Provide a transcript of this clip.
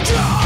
is.